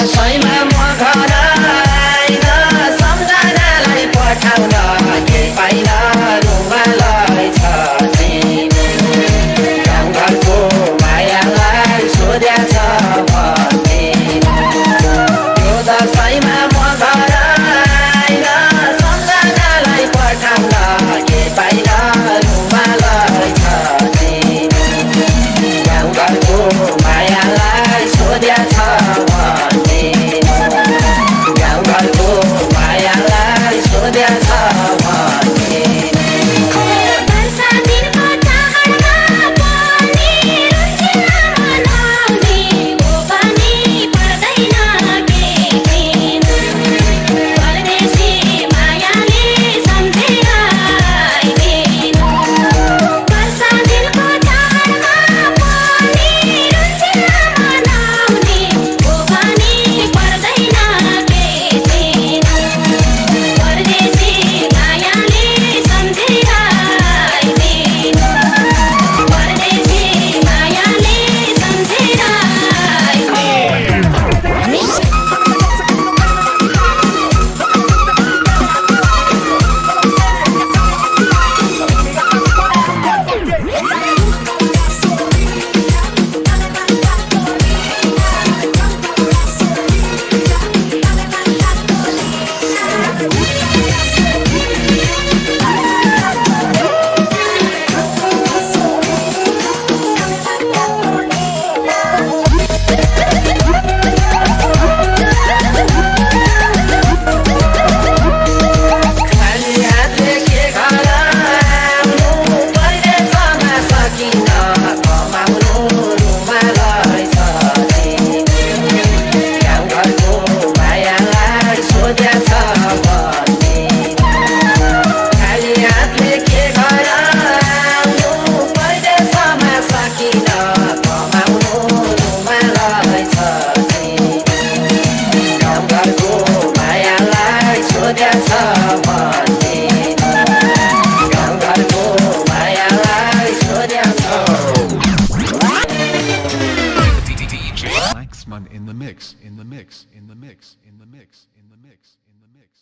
कसैमा म सम्झनालाई पठाउन के पाइन रुमालाई छ गाउँघरको मायालाई छ in the mix, in the mix, in the mix, in the mix, in the mix, in the mix.